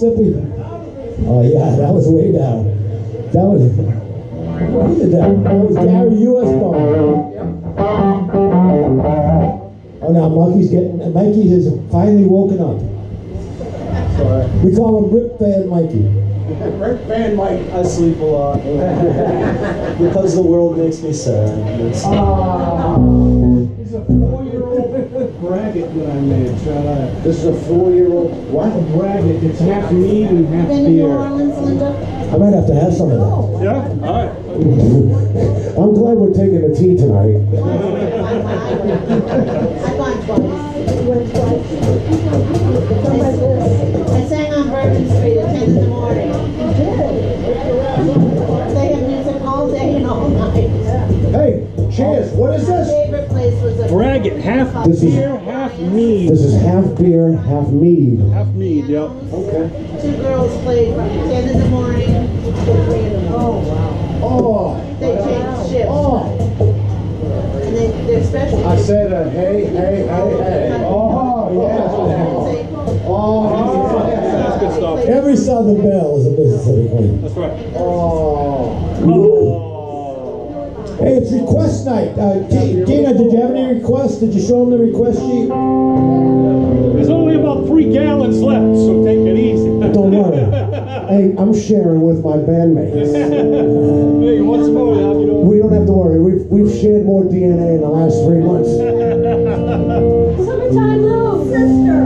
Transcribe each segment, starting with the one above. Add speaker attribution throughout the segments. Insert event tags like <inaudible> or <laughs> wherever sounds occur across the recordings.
Speaker 1: Mississippi?
Speaker 2: Oh, yeah,
Speaker 1: that was way down. That was. Who did that? That was Gary U.S. Oh, now Mikey's getting. Mikey has finally woken up.
Speaker 2: Sorry.
Speaker 1: We call him Rip Van Mikey.
Speaker 2: Rick Van Mike.
Speaker 3: I sleep a lot <laughs> because the world makes me sad. Ah. It's-
Speaker 4: It's a four-year-old bracket that I made. Shall I?
Speaker 2: This is a four-year-old. What?
Speaker 4: A bracket. It's half mead and half
Speaker 5: Been to New
Speaker 4: beer.
Speaker 5: Orleans, Linda?
Speaker 1: I might have to have some of that.
Speaker 4: Yeah. All right. <laughs>
Speaker 2: I'm glad we're taking a tea tonight.
Speaker 5: I've gone twice. You went twice? I sang on Bourbon Street at ten in the morning. They have music all day and all night.
Speaker 2: Hey, cheers. What is this?
Speaker 5: Favorite place was a.
Speaker 4: Bracket. Half
Speaker 2: This is-
Speaker 4: beer, half mead.
Speaker 2: This is half beer, half mead.
Speaker 4: Half mead. Yep.
Speaker 2: Okay.
Speaker 5: Two girls played from ten in the morning to three in the morning. Oh, wow.
Speaker 2: Oh.
Speaker 5: They changed oh. shifts.
Speaker 2: Oh.
Speaker 5: And they, they're special.
Speaker 2: I said a hey, hey, hey, hey. Oh, oh yeah. Oh,
Speaker 4: That's good stuff.
Speaker 1: Every Southern Belle is a Mississippi Queen.
Speaker 4: That's right.
Speaker 2: Oh.
Speaker 4: Oh.
Speaker 1: Hey, it's request night. Uh, G- Gina, did you have any requests? Did you show them the request sheet?
Speaker 4: There's only about three gallons left, so take it easy. <laughs>
Speaker 2: Don't worry. Hey, I'm sharing with my bandmates. <laughs>
Speaker 4: hey, what's more? You know.
Speaker 2: We don't have to worry. We've, we've shared more DNA in the last three months.
Speaker 5: Summertime Lou, sister.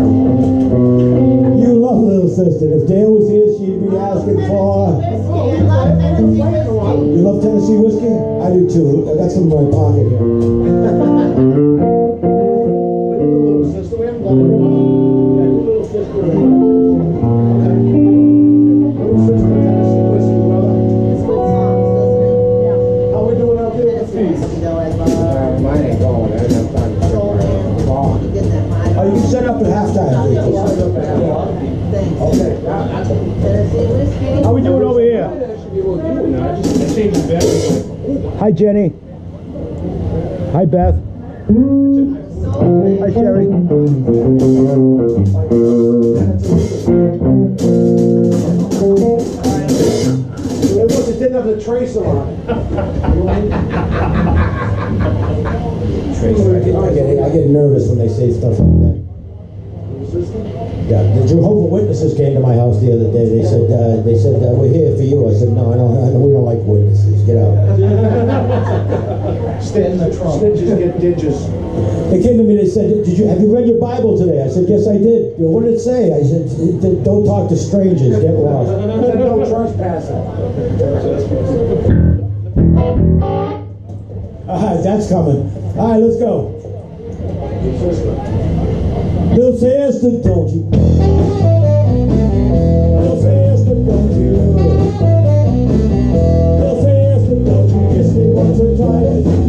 Speaker 1: You love Little Sister. If Dale was here, she'd be asking for. You love Tennessee whiskey? I do too. I got some in my pocket here. <laughs> Jenny. Hi, Beth. Hi, Sherry.
Speaker 2: It didn't have the tracer on
Speaker 1: I get, I get, nervous when they say stuff like that. Yeah, the Jehovah Witnesses came to my house the other day. They said, uh, they said, uh, we're here for you. I said, no, I don't, I we don't like witnesses. Get out. <laughs>
Speaker 2: Stay in the trunk. Snitches get ditches.
Speaker 1: They came to me, they said, did you, have you read your Bible today? I said, yes, I did. What did it say? I said, don't talk to strangers, get lost. <laughs>
Speaker 2: No trespassing.
Speaker 1: All right, that's coming. All right, let's go. Little sister, don't you? Me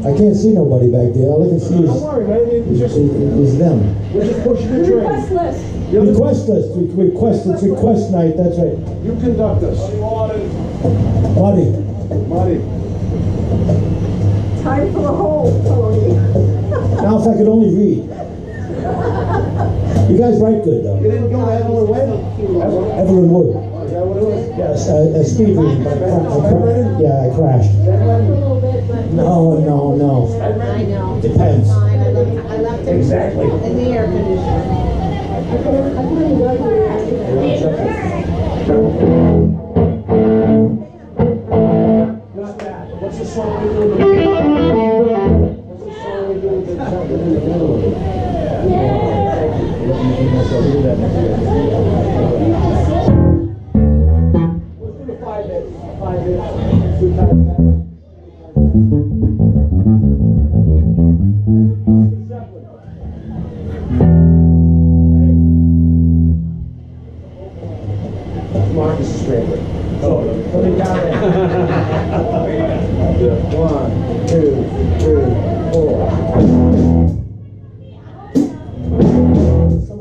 Speaker 1: I can't see nobody back there. All I can see
Speaker 2: Don't worry, man. You
Speaker 1: is,
Speaker 2: just,
Speaker 1: is them.
Speaker 2: we're just pushing the train.
Speaker 6: Request list.
Speaker 2: You're the-
Speaker 1: Request list, Re- request, it's request night, that's right.
Speaker 2: You conduct us.
Speaker 1: Marty,
Speaker 2: Marty.
Speaker 6: Time for the whole, Tony.
Speaker 1: now if I could only read. You guys write good
Speaker 2: You
Speaker 1: though.
Speaker 2: didn't go to Evelyn Way? Evelyn?
Speaker 1: Evelyn Wood.
Speaker 2: Is that what it was?
Speaker 1: Yes, uh, uh, speed reading, I I yeah, I crashed.
Speaker 6: A little bit, but.
Speaker 1: No, no, no.
Speaker 6: I know.
Speaker 1: Depends.
Speaker 6: Fine, I left, I left it.
Speaker 2: Exactly.
Speaker 6: In the air conditioner.
Speaker 2: Not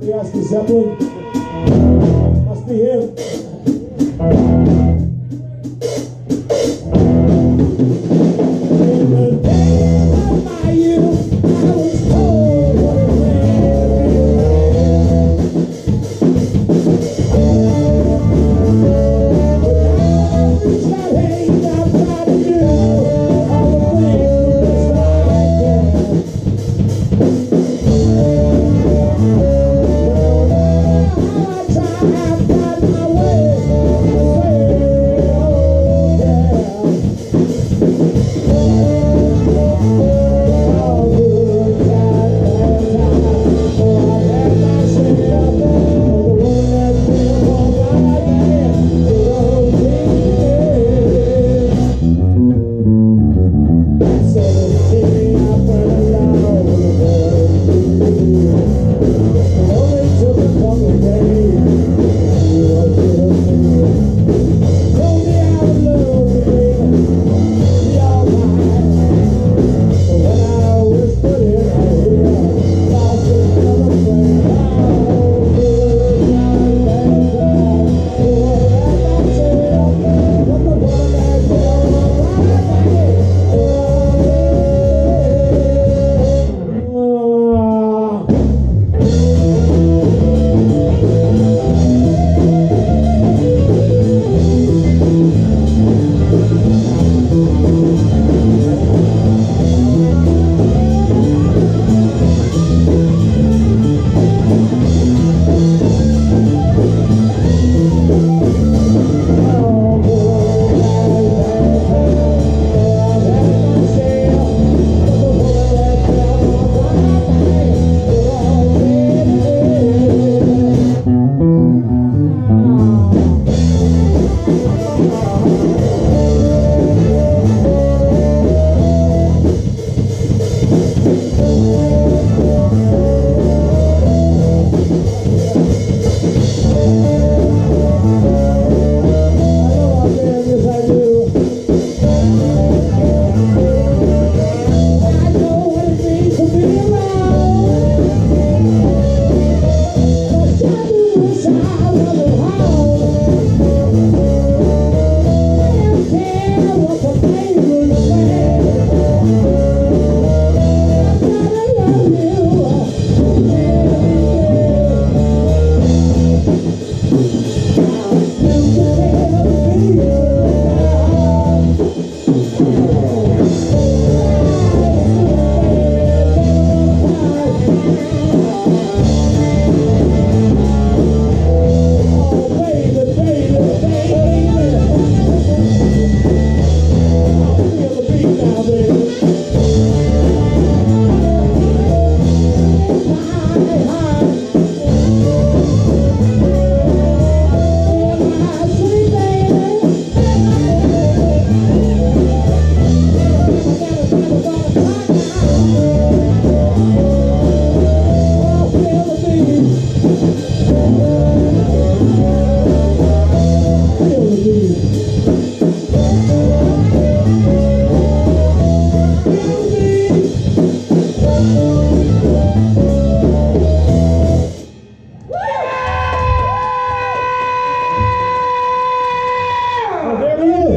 Speaker 1: Somebody asked the Zeppelin. Must be him.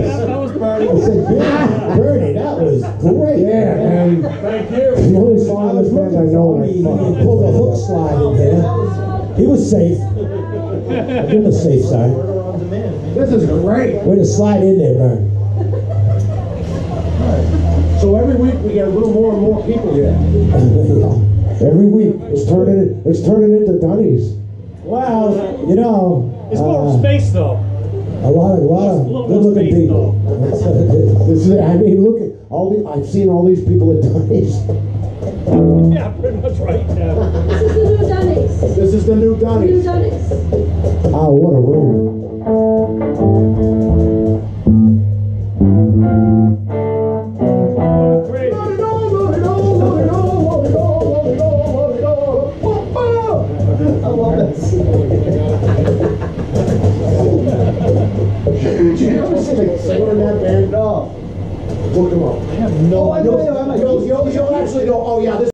Speaker 1: That was Bernie. I said, Bernie, Bernie, that was great. Yeah, man. Thank you. The only father's friend I know, and he, he pulled a hook slide in there. He was safe. I did the safe side.
Speaker 7: This is great.
Speaker 1: Way to slide in there, Bernie.
Speaker 7: So every week we get a little more and more people here. yeah. <laughs>
Speaker 2: Every week it's turning it's turning into Dunnies.
Speaker 1: Wow, well, you know.
Speaker 4: It's more
Speaker 1: uh,
Speaker 4: space though
Speaker 1: a lot of, lot of good-looking people. That's what it is.
Speaker 2: This is, I mean, look at all the, I've seen all these people at Dunnies. <laughs>
Speaker 4: Yeah, pretty much right. Now.
Speaker 6: This is the new
Speaker 2: This is the new
Speaker 6: Dunnies. New
Speaker 2: Dunnies.
Speaker 6: Dunnies.
Speaker 2: Oh, ah, what a room.
Speaker 7: Look him up. I have no. Oh, I know. You'll, you'll, you'll actually go, oh yeah, this